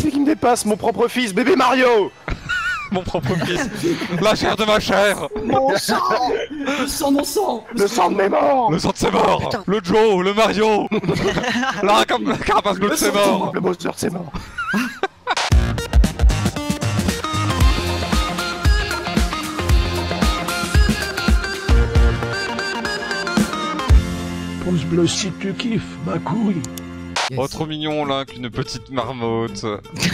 Qui c'est qui me dépasse Mon propre fils, bébé Mario Mon propre fils. La chair de ma chair. Mon sang Le sang, mon sang Le sang de mes morts Le sang de ses morts. Putain. Le Joe, le Mario. la, carapace de ses morts. Le Bowser, c'est mort Pouce bleu si tu kiffes, ma couille. Oh, trop mignon là, qu'une petite marmotte. J'ai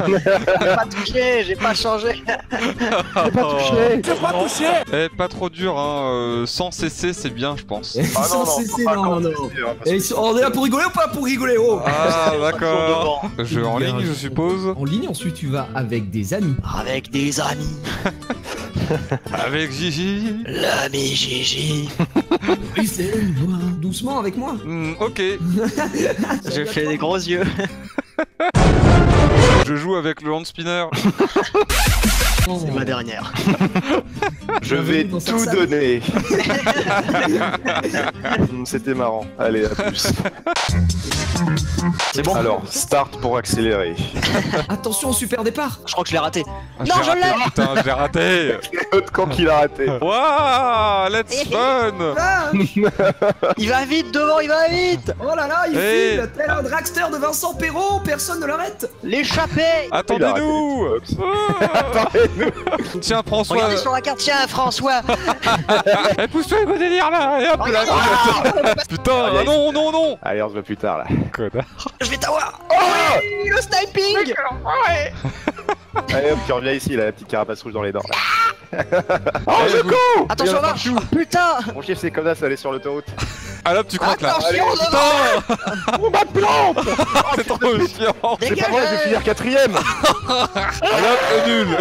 pas touché, j'ai pas changé. J'ai pas touché T'as pas touché Eh, pas trop dur, hein. euh, sans cesser, c'est bien, je pense. Ah non, Sans non, cesser, non, non, hein, on est là pour rigoler ou pas pour rigoler oh Ah, d'accord. Jeu en ligne, je suppose. En ligne, ensuite tu vas avec des amis. Avec des amis. Avec Gigi. L'ami Gigi. Une voix. Doucement avec moi. Hmm, ok. Je fais des gros yeux. Je joue avec le hand spinner. C'est ma dernière. Je vais tout donner Hmm, C'était marrant. Allez, à plus. C'est bon Alors, start pour accélérer. Attention au super départ. Je crois que je l'ai raté. Ah, Non, l'ai je raté, l'ai. Putain, je l'ai raté. L'autre camp qu'il a raté. Waouh, let's fun. Ah Il va vite devant, il va vite. oh là là, il Hey. file tel un dragster de Vincent Perrault, personne ne l'arrête. L'échappée. Attendez-nous. Tiens, François. Regardez sur la carte, tiens, François. Eh, pousse-toi, le délire là. Et hop, là. Putain, ah non, non, non. Allez, on se voit plus tard là. Connard. Je vais t'avoir. Oui, le sniping. Allez hop, tu reviens ici, là, la petite carapace rouge dans les dents. oh, Eh, je vous- cours Attention, marche. Putain. Mon chef, c'est comme ça, ça allait sur l'autoroute. Ah là, tu croques là. Attention, Putain, Oh, ma plante c'est trop chiant. C'est pas moi, je vais finir quatrième Alors, nul.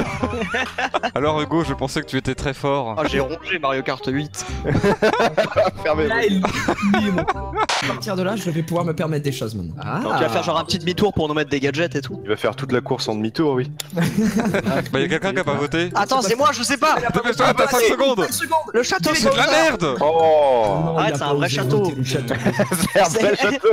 Alors, Hugo, je pensais que tu étais très fort. Oh, j'ai rongé Mario Kart 8. Fermez Là, il il. À partir de là, je vais pouvoir me permettre des choses maintenant. Ah. Donc, tu vas faire genre un petit demi-tour pour nous mettre des gadgets et tout. Il va faire toute la course en demi-tour, oui. Bah, y'a quelqu'un qui a pas voté. Attends, c'est moi, je sais pas. Dépêche-toi, t'as 5 secondes. Le château, C'est de la merde. Oh Arrête, il c'est un vrai osé château. voter le château. C'est un château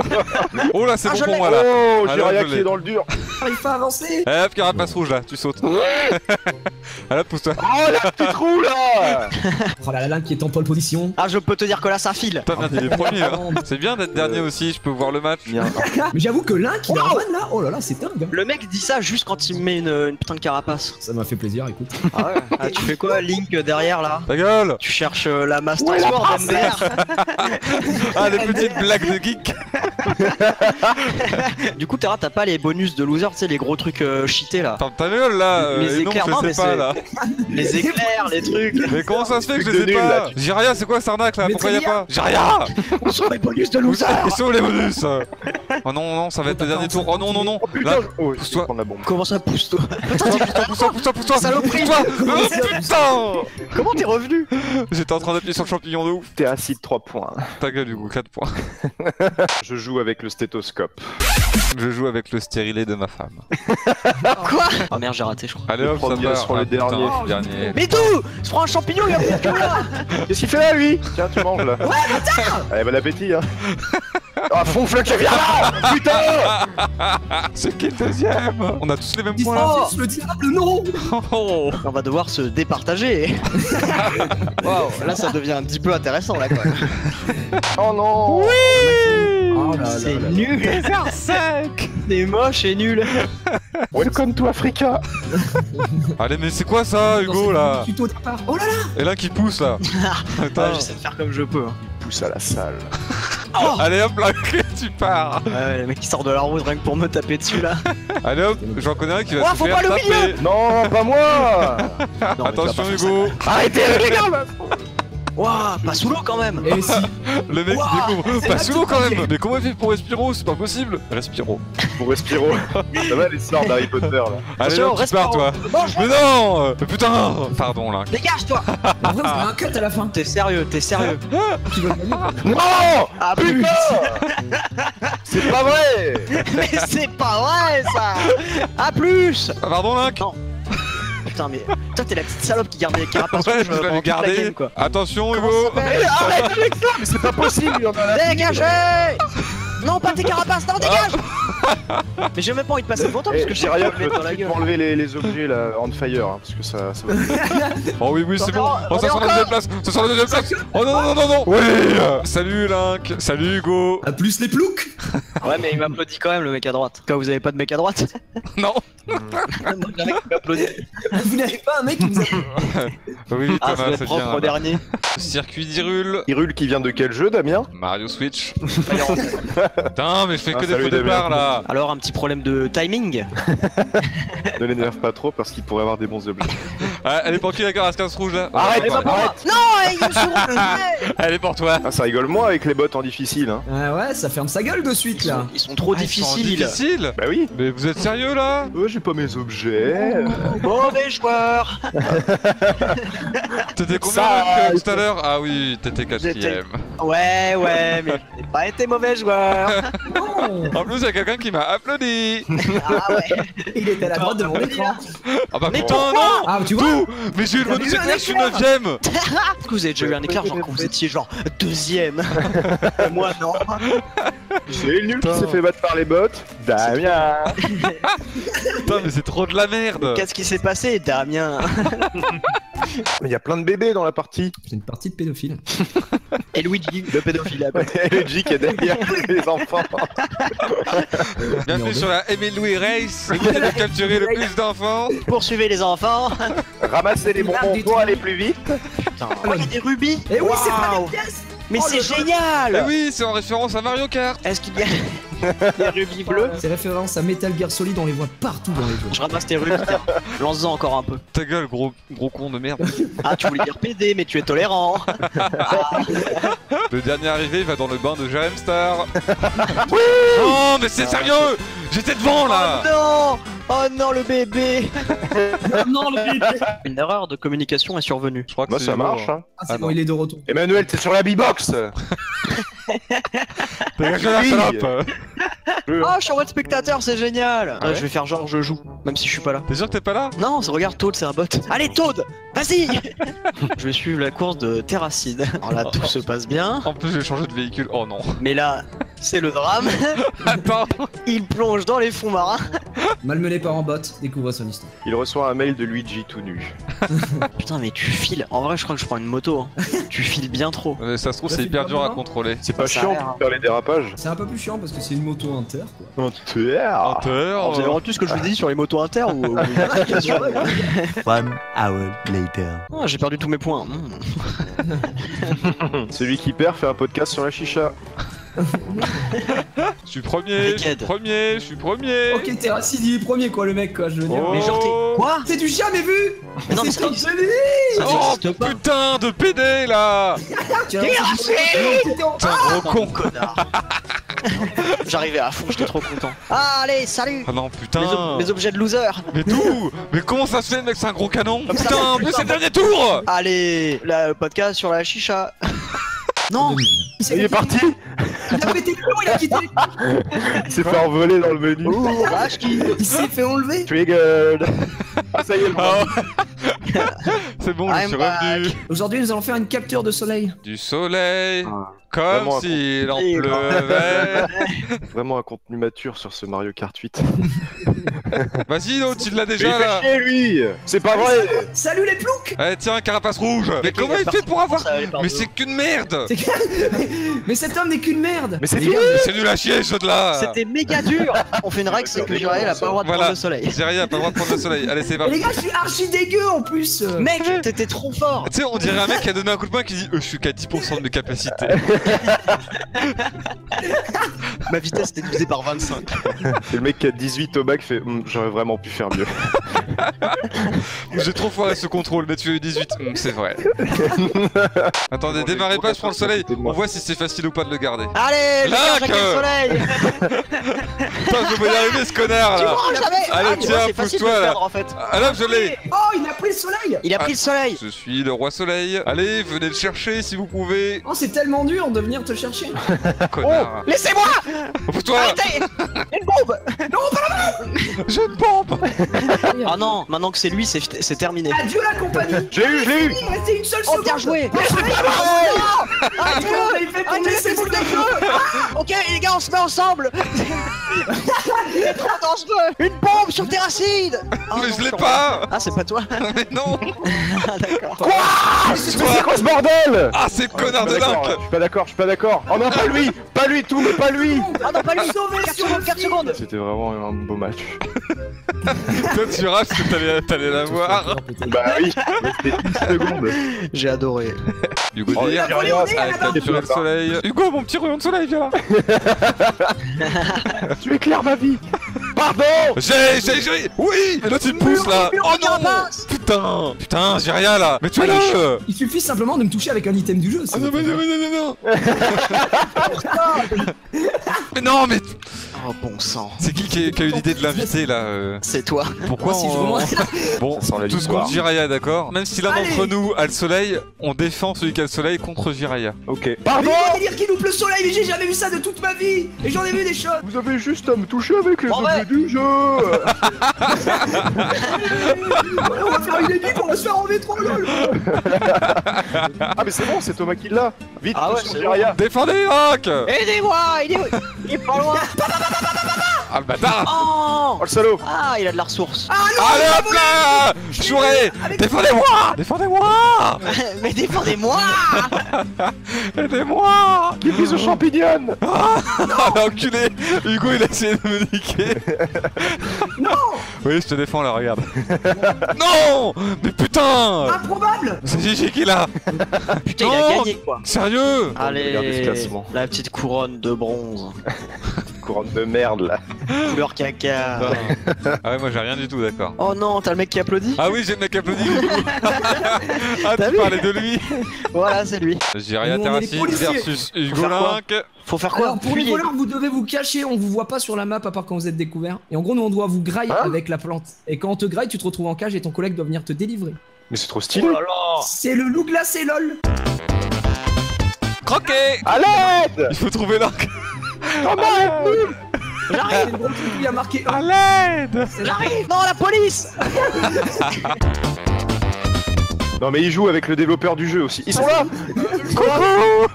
Oh là, c'est Ah, bon pour moi là. Oh, j'ai rien je qui est dans le dur Il faut avancer. Eh hop, carapace rouge là, tu sautes. Allez, pousse-toi. Oh, la petite roue, là Oh là là, l'un qui est en pole position. Ah, je peux te dire que là, ça file. Putain, merde, il est premier là. C'est bien d'être dernier aussi, je peux voir le match. Bien. Mais j'avoue que l'un qui est en là, oh là là, c'est dingue. hein. Le mec dit ça juste quand il met une, une putain de carapace. Ça m'a fait plaisir, écoute. Ah ouais Ah, tu fais quoi, Link, derrière là Ta gueule Tu cherches euh, la Master Sword MDR Ah, les petites blagues de geek Du coup, Terra, t'as pas les bonus de loser, tu sais, les gros trucs euh, cheatés là. Ferme ta gueule là euh, Les et non, sais mais pas c'est- là Les éclairs, les trucs. Mais comment ça se fait que je les ai pas là, J'ai rien, c'est quoi cette arnaque là Mais Pourquoi y'a pas J'ai rien Où sont les bonus de loser Ils sont les bonus Oh non, non, ça va être le dernier tour. Oh non, non, non Oh Là, Oh, pousse-toi. Comment ça pousse toi pousse-toi, pousse-toi, pousse-toi, pousse-toi Saloperie. Pousse-toi Oh, Putain Comment t'es revenu J'étais en train d'appuyer sur le champignon de ouf T'es assis de 3 points. Ta gueule Hugo, 4 points. Je joue avec le stéthoscope. Je joue avec le stérilet de ma femme. Quoi Oh merde, j'ai raté, je crois. Allez Le hop, ça part. Mais tout Je prends un champignon, il a que là. Qu'est-ce qu'il fait là, lui Tiens, tu manges là. Ouais, putain Allez, bon appétit, hein. Ah, fond qui vient là Putain C'est qui le deuxième. On a tous les mêmes points. Le diable, non. Oh. On va devoir se départager. Wow, là ça devient un petit peu intéressant là quand Oh non Oui oh, oh C'est nul. 5 est moche et nul. Welcome to Africa. Allez, mais c'est quoi ça, Hugo là Oh là là Et là qui pousse là ah, Attends. J'essaie de faire comme je peux. Hein. Il pousse à la salle. Oh. Oh. Allez hop là, tu pars Ouais, le mec qui sort de la route rien que pour me taper dessus là. Allez hop, j'en connais un qui va oh, faut pas taper. Milieu non, pas moi Attention Hugo Arrêtez avec les gars Waouh, pas sous l'eau quand même le mec il découvre. Pas sous quand même. Mais comment il fait pour Respiro C'est pas possible. Respiro Pour Respiro. Ça va les sorts d'Harry Potter là. Allez tu pars toi. Mais non euh, Putain Pardon là. Dégage-toi En vrai, on un cut à la fin. T'es sérieux, t'es sérieux. Qui Non Ah Putain C'est pas vrai. Mais c'est pas vrai ça. A plus. Ah, Pardon Link Non. Putain mais toi t'es la petite salope qui garde les carapaces Ouais, rouges, je euh, l'avais pendant toute la gardé. game, quoi. Attention Hugo. Arrête avec ça Mais c'est pas possible. Dégagez! Non pas tes carapaces, non dégage Mais j'ai même pas envie de passer le temps Eh, parce que je j'ai sais rien, dans la gueule. m'enlever les, les objets là, on fire, hein, parce que ça, ça va. Oh oui, oui, c'est bon. Oh, ça sort la deuxième place. Ça sort la deuxième place. Oh non, non, non, non. Oui. Salut Link. Salut Hugo. À plus les ploucs Ouais, mais il m'applaudit quand même le mec à droite. Quand vous avez pas de mec à droite. Non. le mec m'applaudit. Vous n'avez pas un mec qui vous a... Oui, Ah, Thomas, c'est propre bien. dernier. Circuit d'Irule. Hyrule qui vient de quel jeu, Damien? Mario Switch. Putain, mais je fais Ah, que des salut, faux départs là. Alors, un petit problème de timing? Ne l'énerve pas trop parce qu'il pourrait avoir des bons objets. Ah, elle est pour qui la carascasse rouge là Arrête, pardon. arrête Non, il me sourit Elle est pour toi. Ah, ça rigole moins avec les bots en difficile, hein. Ah ouais, ça ferme sa gueule de suite là. Ils sont trop Ah, ils sont difficiles. difficiles. Bah oui Mais vous êtes sérieux là? Oh, j'ai pas mes objets Mauvais joueur. T'étais combien Ça, il tout à l'heure? Ah oui, t'étais quatrième. Ouais, ouais, mais j'ai pas été mauvais joueur. En plus, y'a quelqu'un qui m'a applaudi. Ah ouais. Il était à la droite de mon écran. Ah bah Mais putain, non Ah, tu vois Mais j'ai eu le bonus éclair, je suis éclair 9ème Est-ce que vous avez déjà eu un écart genre quand vous étiez genre deuxième? Et Moi non. C'est nul qui s'est fait battre par les bots. Damien. Putain, mais c'est trop de la merde. Qu'est-ce qui s'est passé, Damien Il y a plein de bébés dans la partie. C'est une partie de pédophile. Et Luigi, le pédophile à côté. Et G qui est derrière les enfants. Bienvenue sur la Emile Louis Race Essayez de capturer le plus d'enfants. Poursuivez les enfants. Ramassez les bonbons du pour aller plus vite. Putain. Oh, il y a des rubis. Et oui, c'est pas des pièces Mais Oh, c'est génial. Eh oui, c'est en référence à Mario Kart Est-ce qu'il y a des rubis bleus C'est référence à Metal Gear Solid, on les voit partout dans les jeux. Je ramasse tes rubis. Lance-en encore un peu. Ta gueule, gros, gros con de merde Ah, tu voulais dire PD, mais tu es tolérant. Le dernier arrivé va dans le bain de Jerem Star Oui Non, mais c'est sérieux J'étais devant là Oh non Oh non, le bébé. Non, le bébé. Une erreur de communication est survenue. Je crois que Bah c'est ça marche hein. Ah, c'est Ah, bon, il est de retour. Emmanuel, t'es sur la B-Box. Dégage la salope Oh, je suis en mode spectateur, c'est génial ouais Je vais faire genre je joue, même si je suis pas là. T'es sûr que t'es pas là? Non, ça regarde Toad, c'est un bot. Allez Toad, vas-y Je vais suivre la course de Terracide. Alors là, tout se passe bien, En plus, j'ai changé de véhicule. Oh non mais là, c'est le drame. Attends Il plonge dans les fonds marins. Malmené par un bot, découvre son histoire. Il reçoit un mail de Luigi tout nu. Putain, mais tu files. En vrai, je crois que je prends une moto. hein. tu files bien trop. Euh, Ça se trouve, c'est hyper dur à contrôler. C'est pas Ça chiant de faire les dérapages C'est un peu plus chiant parce que c'est une moto inter quoi. Alors, vous avez Hunter entendu ce que je vous dis sur les motos inter ou, ou- One hour later. Ah, J'ai perdu tous mes points. Hmm. Celui qui perd fait un podcast sur la chicha. Je suis premier, je suis premier, je suis premier Ok, Terracid, il est premier quoi, le mec quoi, je veux dire. Oh. Mais genre, t'es. Quoi C'est du jamais vu Mais non, mais C'est ça, ça Oh n'existe pas. putain de PD là Terracid c'était en- Putain, gros Oh, con connard. J'arrivais à fond, j'étais trop content. allez, salut. Ah non, putain. Mes, ob- mes objets de loser. Mais d'où Mais comment ça se fait, mec, c'est un gros canon Comme Putain, en plus, c'est le dernier tour Allez, le podcast sur la chicha. non. Il est parti. Il a pété le il a quitté Il s'est fait envoler dans le menu. Ouh, vache qui Il s'est fait enlever. Triggered Ah ça y est, le Ah. C'est bon, je suis back. revenu Aujourd'hui, nous allons faire une capture de soleil. Du soleil. Ah, Comme Vraiment un s'il en pleuvait. Vraiment un contenu mature sur ce Mario Kart 8. Vas-y, l'autre, il l'a Mais il déjà là. fait chier lui. C'est pas vrai. Salut les ploucs. Eh tiens, carapace rouge. Mais comment il fait pour avoir... Mais c'est qu'une merde. Mais cet homme n'est qu'une merde. Mais c'est Mais C'est nul à chier, ce là C'était méga dur. On fait une règle, c'est que Jurel a pas le droit de prendre le soleil. J'ai rien, pas le droit de prendre le soleil. Allez, c'est parti. les gars, je suis archi dégueu en plus. Mec, t'étais trop fort. Tu sais, on dirait un mec qui a donné un coup de poing qui dit euh, Je suis qu'à 10% de mes capacités. Ma vitesse était divisée par 25. C'est le mec qui a 18 au bac fait Hum, J'aurais vraiment pu faire mieux. J'ai trop foiré ce contrôle, mais tu as eu 18. Hum, c'est vrai. Attendez, démarrez pas, je prends le soleil. On voit si c'est facile ou pas de le garder. Allez, avec le soleil Putain, je vais y arriver, ce connard Tu là. manges jamais Allez, Ah, tu tiens, pousse-toi, là. en fait. Ah là, je l'ai. Oh, il a pris le soleil Il a pris le soleil Je suis le roi soleil. Allez, venez le chercher si vous pouvez. Oh, c'est tellement dur de venir te chercher. Connard. Laissez-moi Oh, pousse-toi Arrêtez. Une bombe. J'ai une bombe. Ah non, maintenant que c'est lui, c'est c'est terminé. Adieu la compagnie. J'ai eu, je l'ai eu. Il restait une seule Oh, seconde. bien joué Ah, tu vois, il fait tomber ses boules de feu Ok, les gars, on se met ensemble. C'est trop dangereux. Une bombe sur Terracide Mais je l'ai pas. Ah, c'est pas toi. Mais non. Ah, d'accord. Mais c'est quoi ce bordel Ah, c'est le connard de Je suis pas Link d'accord, Je suis pas d'accord, je suis pas d'accord. Oh non, pas lui Pas lui, tout, mais pas lui. Ah non, pas lui. Sauvé 4 sur secondes, le 4 fil. secondes. C'était vraiment un beau match. Toi, tu rages que t'allais t'allais la voir Bah oui, mais c'était une seconde. J'ai adoré. Hugo Oh, Arrête là-bas. capturer le soleil Hugo, mon petit rayon de soleil, viens là Tu éclaires ma vie Pardon J'ai, j'ai, j'ai Oui là, tu me pousses, là Oh non. Putain Putain, j'ai rien, là Mais tu es le Il suffit simplement de me toucher avec un item du jeu. Ah non, non, non, non, non Mais non, mais Oh, bon sang. c'est qui qui a, qui a eu l'idée de l'inviter, là euh C'est toi. Pourquoi Moi, si je on... Bon, Ça sent la tous victoire. contre Jiraya, d'accord Même si l'un d'entre nous a le soleil, on défend celui qui a le soleil contre Jiraya. Ok. Mais Pardon il délire qui loupe le soleil, mais j'ai jamais vu ça de toute ma vie Et j'en ai vu des choses Vous avez juste à me toucher avec les objets ouais. du jeu On va faire une équipe, on va se faire enlever trop lol Ah mais c'est bon, c'est Thomas qui l'a Vite, Ah ouais, Jiraya. Défendez Rock Aidez-moi Il est Il est pas loin Ah le bâtard. Oh. Oh le salaud. Ah, il a de la ressource. Ah non Allez hop là. Avec- Défendez-moi. Défendez-moi. Mais défendez-moi. Aidez-moi. Give me the champignon Ah l'enculé Hugo il a essayé de me niquer. Non. Oui je te défends là regarde. Non. Mais putain. Improbable. C'est Gigi qui l'a. Putain, il Non. a gagné quoi. Sérieux. Allez, classement. la petite couronne de bronze. Couronne de merde là Couleur caca. Ah ouais moi j'ai rien du tout d'accord. Oh non, t'as le mec qui applaudit Ah oui j'ai le mec applaudi du coup Ah tu parlais de lui Voilà, c'est lui. Jiria Terracine versus Hugo Link Faut faire quoi Alors pour les voleurs, vous devez vous cacher, on vous voit pas sur la map à part quand vous êtes découvert. Et en gros, nous on doit vous grailler Hein avec la plante. Et quand on te graille, tu te retrouves en cage et ton collègue doit venir te délivrer. Mais c'est trop stylé Oh C'est le loup glacé lol Croqué À l'aide Il faut trouver Le gros truc où il y a marqué À l'aide. J'arrive Non, la police Non mais ils jouent avec le développeur du jeu aussi. Ils sont là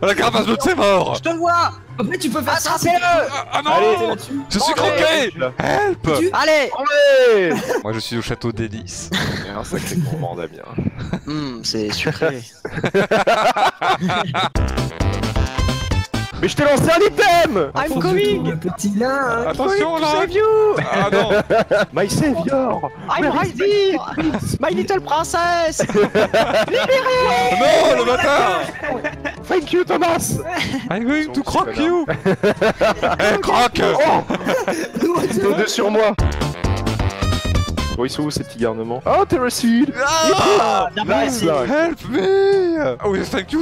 La carapace bleue c'est mort Je te vois Après, tu peux faire ça. Ah, ah non Allez. Je suis croqué. Help Tu- Allez Allez Moi je suis au château d'Hélice. Un sacré gourmand Damien. Hum, c'est sucré. Mais je t'ai lancé un item I'm que je coming Le petit lin. Attention là Save you Ah non. My savior. I'm here. My little princess. Non le bâtard Thank you Thomas. I'm going to crock petit you. Croque Oh. Deux sur moi Bon ils sont où ces petits garnements Oh Terracid Ah Nice. là. Help me Oh thank you,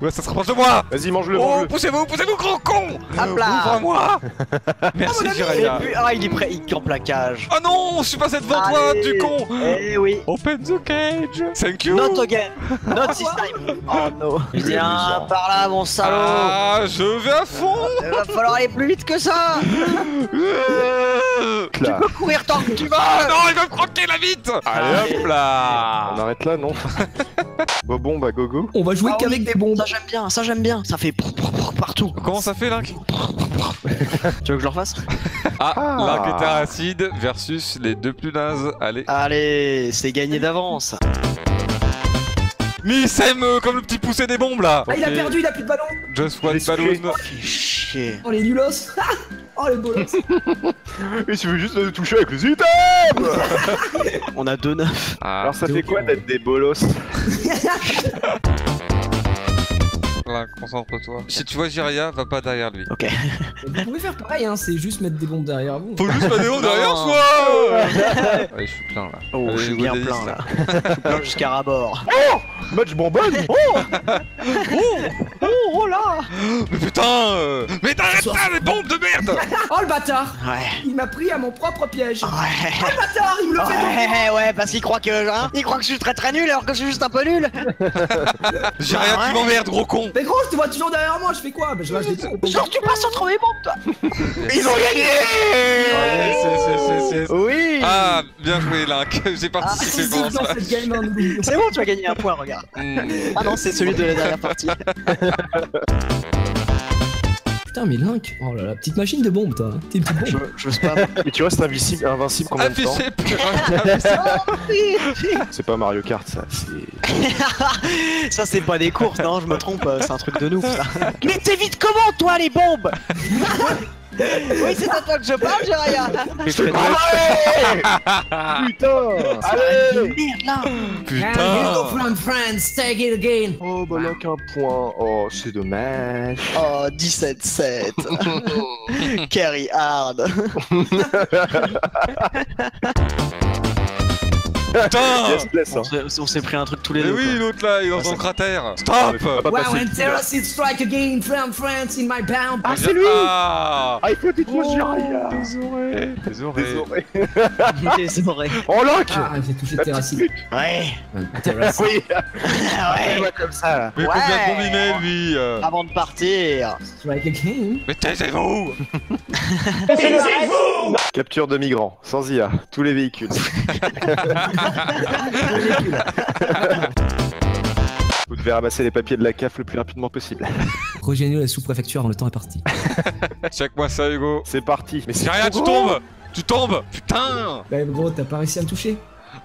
Ouais, ça se rapproche de moi. Vas-y mange-le, Oh, mange-le. poussez-vous, poussez-vous, gros con Hop là. Ouvre-moi. Merci, puis, ah, il est prêt, il campe la cage. Oh non, je suis passé devant toi, du con. Eh oui. Open the cage. Thank you. Not again. Not this time. Oh no. Viens par là, mon salaud. Ah, je vais à fond. Il va falloir aller plus vite que ça Tu peux courir tant que tu veux Ah non, il va me croquer la vite Allez, hop On là arrête là non Bon bon bah go go On va jouer Ah qu'avec oui. des bombes. Ça j'aime bien, ça j'aime bien, ça fait partout. Comment ça fait, Link Tu veux que je le refasse? Ah, Ah. Link et Terracide versus les deux plus nazes. Allez. Allez, c'est gagné d'avance. Mais il sème euh, comme le petit poussé des bombes là Ah, il a perdu, il a plus de ballon. Just one balloon. Fais chier. Oh, les nulos. oh, les bolos. Et tu veux juste le toucher avec les items On a deux neufs. Ah, Alors ça fait quoi d'être des bolos là, concentre-toi. Si tu vois Jiria, va pas derrière lui. Ok. Vous pouvez faire pareil, hein, c'est juste mettre des bombes derrière vous. Faut juste pas des bombes derrière soi Allez, je suis plein là. Oh, Allez, je suis bien plein là. là. Je suis plein jusqu'à rabord. Match bonbonne Oh Oh, oh là Mais putain euh, Mais t'arrêtes pas les bombes de merde Oh, le bâtard. Ouais. Il m'a pris à mon propre piège. Ouais. Bâtard, il me le fait donc. Ouais, ouais, parce qu'il croit que, hein, il croit que je suis très très nul alors que je suis juste un peu nul. Jiria, Ouais. tu m'emmerdes, gros con Mais gros, je te vois toujours derrière moi, je fais quoi? Bah, je lâche des bombes. Genre, tu passes entre mes bombes, toi. Ils ont gagné. Oui. Ah, bien joué Link, j'ai Ah, participé pendant nous. C'est bon, tu as gagné un point, regarde. Hmm. Ah non, c'est celui de la dernière partie. Putain, mais Link, oh là là, petite machine de bombe, toi. hein. T'es une petite Je, bombe. je sais pas. Mais tu restes invincible, invincible combien de temps. C'est pas Mario Kart ça, c'est... ça, c'est pas des courses, non, je me trompe, euh, c'est un truc de nous, ça. Mais t'évites comment, toi, les bombes? Oui, c'est à toi que je parle, Jiraya. Allez Putain. Allez Merde, là. Putain. from France, take it again. Oh bah là qu'un point, oh c'est dommage. Oh, 17-7 Carry hard Putain hein. On s'est- pris un truc tous les Mais deux. oui, quoi. l'autre là, il est dans Ah, son c'est- cratère. Ah, Stop mais Wow, and Terracid strike again from France in my bound. Ah c'est lui Ah Ah il faut des choses Désolé. Désolé. Désolé. Oh Link Ah, j'ai touché Terracid. Ouais. Terracid. Oui ouais. comme ça Mais combien de il met lui euh Avant de partir. Strike again. Mais taisez-vous Capture de migrants, sans IA, tous les véhicules Vous devez ramasser les papiers de la CAF le plus rapidement possible Rejoignez la sous-préfecture avant le temps est parti. Check-moi ça, Hugo. C'est parti Mais C'est rien, tu tombes Tu tombes Putain Bah gros, t'as pas réussi à me toucher.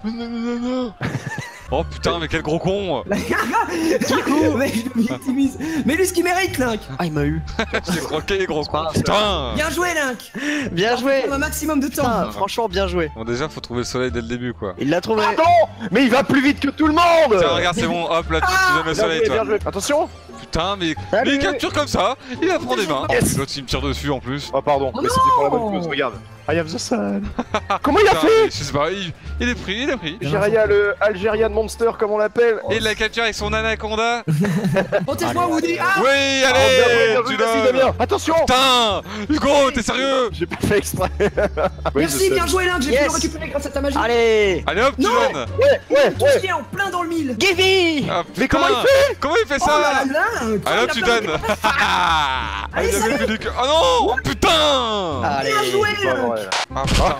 Non, non, non, non. Oh putain, mais quel gros con Mec, je me victimise. Mais lui, ce qu'il mérite, Link. Ah, il m'a eu. J'ai croqué, gros con. Putain Bien joué, Link. Bien joué. Un maximum de temps. Putain, franchement, bien joué. Bon, déjà, faut trouver le soleil dès le début, quoi. Il l'a trouvé. Pardon Mais il va plus vite que tout le monde Tiens, regarde, c'est bon, hop, là, tu, tu donnes le Bien soleil, joué, toi. bien joué. Attention Putain, mais, il capture comme ça, il va prendre des mains. Yes. L'autre, il me tire dessus en plus. Oh pardon, Oh mais c'était pour la bonne non cause, regarde I have the sun Comment il a Putain, fait Je sais pas, il, il est pris, il est pris. Jiraya, le Algerian Monster comme on l'appelle Et il l'a capturé avec son anaconda. Protège-moi, Woody. Ah Oui, Ah, allez, bien tu. Damien Attention Putain Hugo, t'es sérieux J'ai pas fait exprès Merci, bien joué, Link. J'ai pu le récupérer grâce à ta magie. Allez. Allez hop, tu Ouais, ouais, Tout ouais ce qui est en plein dans le mille. Givey. Ah, Mais comment il fait Comment il fait Oh ça là, tu de- donnes Ah Allez, il a salut. mis du cœur. Oh non Oh, Putain Allez. Bien joué. Ah putain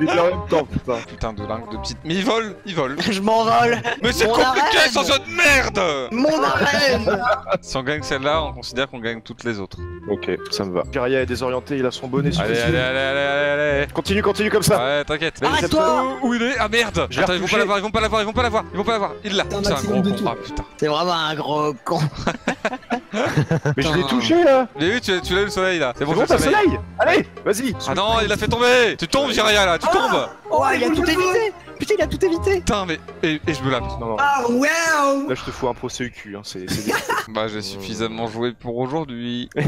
Mais en même temps, putain Putain de dingue de petite... Mais il vole, il vole Je m'envole. Mais c'est compliqué arène. sans cette merde Mon arène. Si on gagne celle-là, on considère qu'on gagne toutes les autres. Ok, ça me va. Jiraya est désorienté, il a son bonnet sur Allez, les allez, yeux. allez, allez, allez, allez Continue, continue comme ça Ouais, t'inquiète. Arrête-toi. Où, il est? Ah merde Attends, ils vont pas l'avoir, ils vont pas l'avoir, ils vont pas l'avoir, ils vont pas l'avoir. Il l'a. C'est un gros de con. Ah putain. C'est vraiment un gros con. Mais je l'ai touché là Mais oui, tu, tu l'as eu le soleil là. C'est bon, C'est bon, t'as le le soleil. Allez, vas-y Ah non, il a fait tomber Tu tombes, Jiraya là, tu tombes Oh, il a tout évité. Putain, il a tout évité. Putain, mais. Et, et je me lave. Non, non, Ah, wow. là je te fous un procès au cul, hein, c'est... Bah, j'ai suffisamment joué pour aujourd'hui.